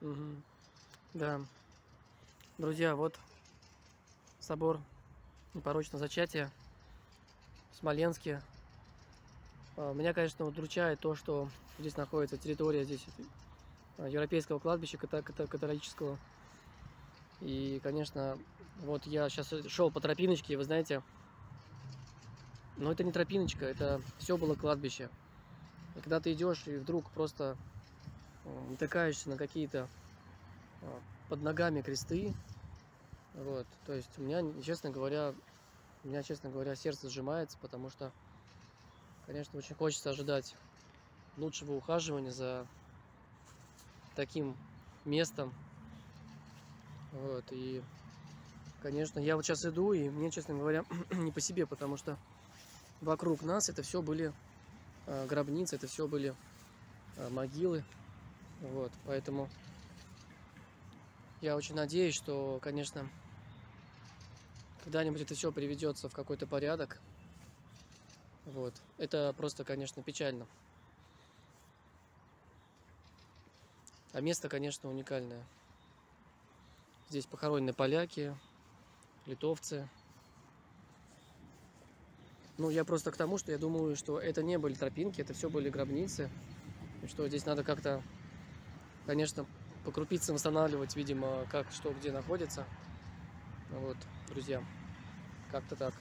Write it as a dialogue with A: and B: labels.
A: Мгм. Да. Друзья, вот собор непорочного зачатия в Смоленске. А, Меня, конечно, удручает то, что здесь находится территория здесь а, европейского кладбища католического. И, конечно, вот я сейчас шел по тропиночке, вы знаете, но это не тропиночка, это все было кладбище. И когда ты идешь и вдруг просто натыкаешься на какие-то э, под ногами кресты, вот, то есть у меня, честно говоря, у меня, честно говоря, сердце сжимается, потому что, конечно, очень хочется ожидать лучшего ухаживания за таким местом. Вот, и, конечно, я вот сейчас иду, и мне, честно говоря, не по себе, потому что вокруг нас это все были э, гробницы, это все были э, могилы. Вот, поэтому я очень надеюсь, что, конечно, когда-нибудь это все приведется в какой-то порядок. Вот. Это просто, конечно, печально. А место, конечно, уникальное. Здесь похоронены поляки, литовцы. Ну, я просто к тому, что я думаю, что это не были тропинки, это все были гробницы. И что здесь надо как-то, конечно, по крупицам восстанавливать, видимо, как, что, где находится. Вот, друзья, как-то так.